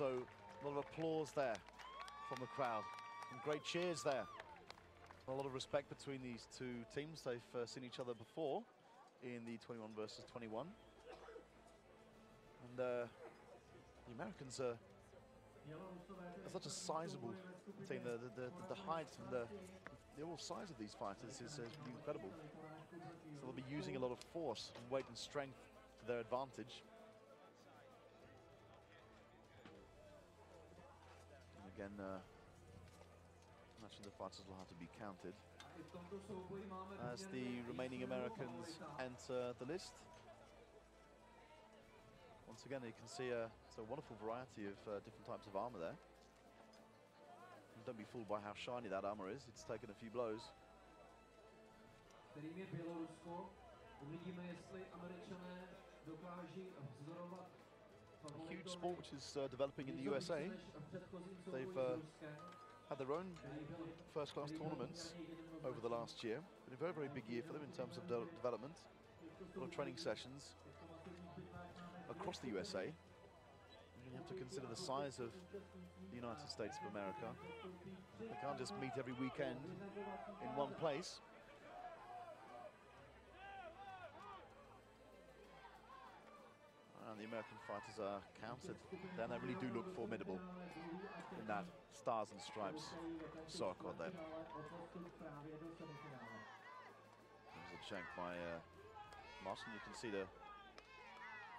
So a lot of applause there from the crowd. Some great cheers there. A lot of respect between these two teams. They've uh, seen each other before in the 21 versus 21. And uh, the Americans are such a sizable team. The, the, the, the height and the, the overall size of these fighters is uh, incredible. So they'll be using a lot of force and weight and strength to their advantage. Again, uh, naturally the fighters will have to be counted as the remaining Americans enter the list. Once again, you can see a, it's a wonderful variety of uh, different types of armor there. And don't be fooled by how shiny that armor is. It's taken a few blows. kterým je Bělorusko. Uvidíme, jestli američané dokáží vzorovat A huge sport which is uh, developing in the USA. They've uh, had their own first-class tournaments over the last year. Been a very, very big year for them in terms of de development. A lot of training sessions across the USA. You have to consider the size of the United States of America. They can't just meet every weekend in one place. The American fighters are counted. Then they really do look formidable in that stars and stripes on there. There's a check by uh, Martin. You can see the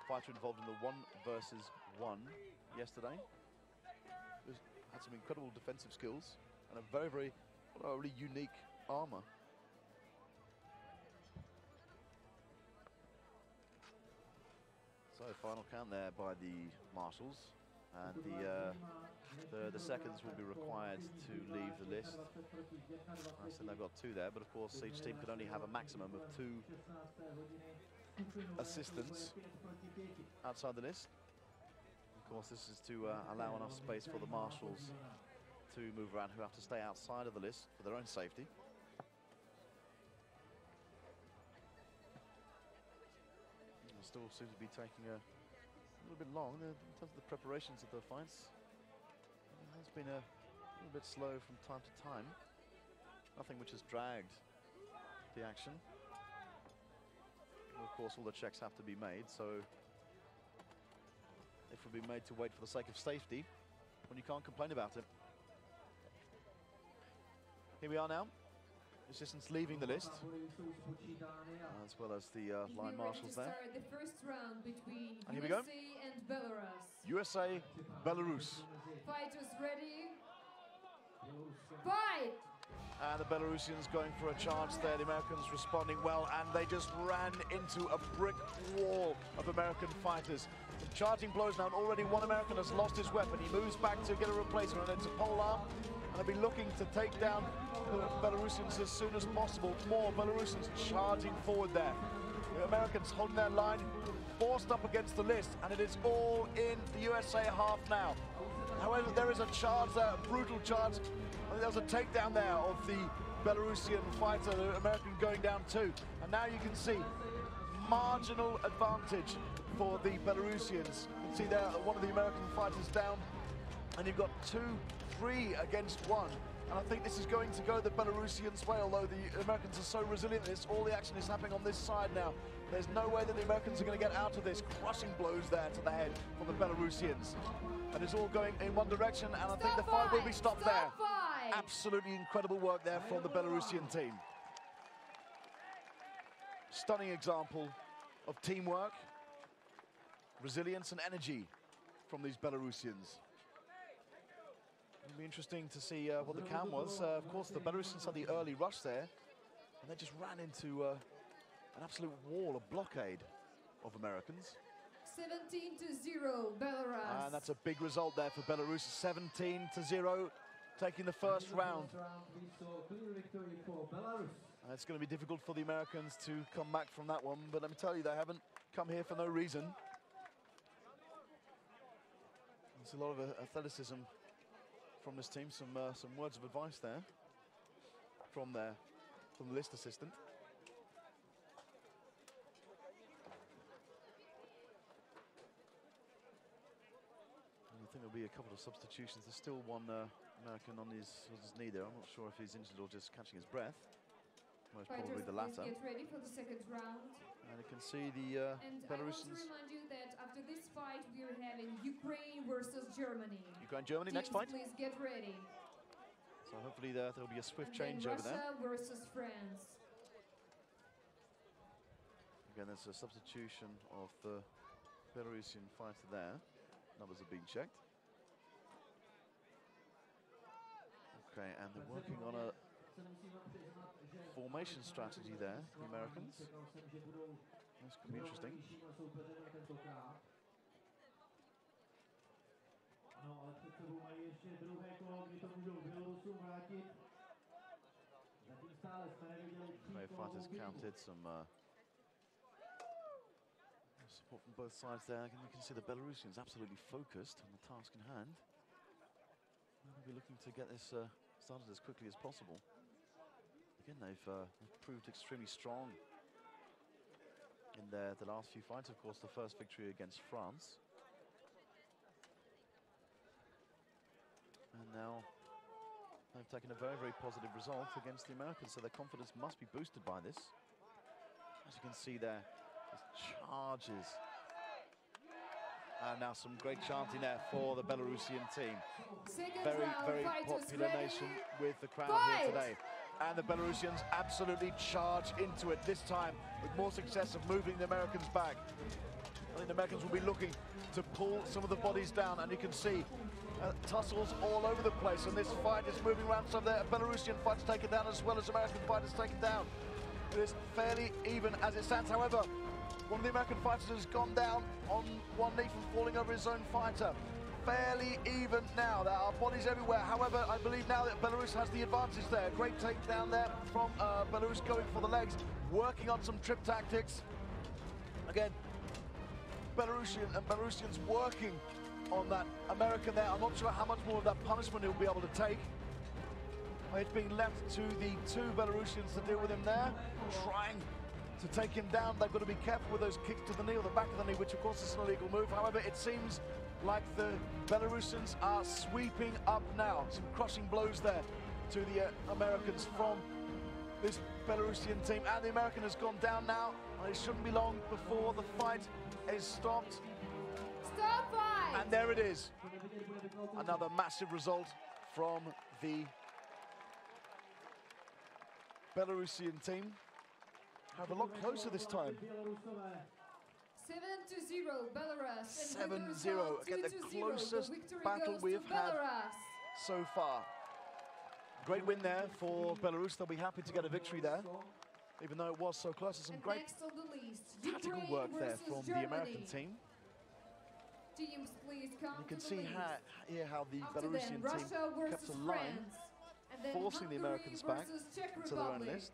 fighter involved in the one versus one yesterday. Had some incredible defensive skills and a very, very, really unique armor. So final count there by the marshals. And the, uh, the, the seconds will be required to leave the list. I said they've got two there, but of course each team can only have a maximum of two assistants outside the list. Of course, this is to uh, allow enough space for the marshals to move around who have to stay outside of the list for their own safety. Still seems to be taking a, little bit long in terms of the preparations of the fights. It has been a little bit slow from time to time. Nothing which has dragged the action. Of course, all the checks have to be made, so if we've been made to wait for the sake of safety, when you can't complain about it. Here we are now. Assistants leaving the list, as well as the uh, line marshals there. The first round between And here we go. USA and Belarus. USA, Belarus. Fighters ready? Fight! And the Belarusians going for a charge there. The Americans responding well, and they just ran into a brick wall of American fighters. Charging blows now, and already one American has lost his weapon. He moves back to get a replacement, and it's a pole arm. And they'll be looking to take down the Belarusians as soon as possible. More Belarusians charging forward there. The Americans holding their line, forced up against the list, and it is all in the USA half now. However, there is a charge there, a brutal charge. There was a takedown there of the Belarusian fighter, the American going down too. And now you can see marginal advantage for the Belarusians. You can see there one of the American fighters down, and you've got two, three against one. And I think this is going to go the Belarusians' way, although the Americans are so resilient. This all the action is happening on this side now. There's no way that the Americans are going to get out of this. Crushing blows there to the head from the Belarusians. And it's all going in one direction, and I think the fight will be stopped Stop there. fight! Absolutely incredible work there from the Belarusian team. Stunning example of teamwork, resilience and energy from these Belarusians. It'll be interesting to see uh, what the count was. Uh, of course, the Belarusians had the early rush there, and they just ran into uh, an absolute wall, a blockade of Americans. 17 to 0, Belarus. And that's a big result there for Belarus, 17 to 0, taking the first round. We saw clear victory for Belarus. Uh, It's going to be difficult for the Americans to come back from that one, but let me tell you, they haven't come here for no reason. There's a lot of athleticism from this team. Some uh, some words of advice there from their from the list assistant. And I think there'll be a couple of substitutions. There's still one uh, American on his, on his knee there. I'm not sure if he's injured or just catching his breath. Most probably the latter. get ready for the second round. And you can see the uh, And want to Belarusians. remind you that after this fight, we are having Ukraine versus Germany. Ukraine, Germany, next fight. Please get ready. So hopefully there, there'll be a swift And change over there. Russia versus France. Again, there's a substitution of the Belarusian fighter there. Numbers are being checked. Okay, and they're working on a Se musíme přiznat, že formation strategy there, the Americans. Čekal jsem, že This could be interesting. Vyššíma soupeřem tentokrát. No, ale před sebou mají ještě druhé kolo, kdy to můžou Bělorusům vrátit. Zatím stále jsme neviděli příkolovou fighters counted some uh, support from both sides there. You can see the Belarusians absolutely focused on the task in hand. They'll be looking to get this uh, started as quickly as possible. Again, they've, uh, they've proved extremely strong in their the last few fights. Of course, the first victory against France. And now they've taken a very, very positive result against the Americans, so their confidence must be boosted by this. As you can see there, there's charges. And now some great chanting there for the Belarusian team. Second Very, very popular nation with the crowd Fight! here today. And the Belarusians absolutely charge into it this time with more success of moving the Americans back. I think the Americans will be looking to pull some of the bodies down, and you can see uh, tussles all over the place. And this fight is moving around. So the Belarusian fighters taken down as well as American fighters taken down. It is fairly even as it stands. However, one of the American fighters has gone down on one knee from falling over his own fighter. Fairly even now. There are bodies everywhere. However, I believe now that Belarus has the advantage there. Great takedown there from uh, Belarus going for the legs, working on some trip tactics. Again, Belarusian and Belarusians working on that American there. I'm not sure how much more of that punishment he'll be able to take. It's being left to the two Belarusians to deal with him there, trying to take him down. They've got to be careful with those kicks to the knee or the back of the knee, which of course is an illegal move. However, it seems like the Belarusians are sweeping up now. Some crushing blows there to the uh, Americans from this Belarusian team. And the American has gone down now. And it shouldn't be long before the fight is stopped. And there it is. Co nevidět bude vykalkovat. Another massive result from the Belarusian team. Have a lot closer this time. 7 to 0, Belarus. And 7-0. Again, the 2 to 0. closest battle we've had Belarus. so far. Great win there for Belarus. They'll be happy to get a victory there, even though it was so close. There's some And great the tactical Ukraine work there from Germany. the American team. Teams, please come You can to see the list. how, here how the After Belarusian them, team kept a line, France. And then forcing the Americans back versus to their own list.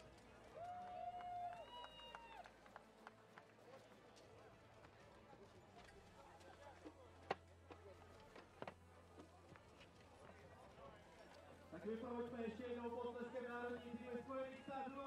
Tak vyprovoďme ještě jednou potleskem národní týmy Spojených států a Běloruska.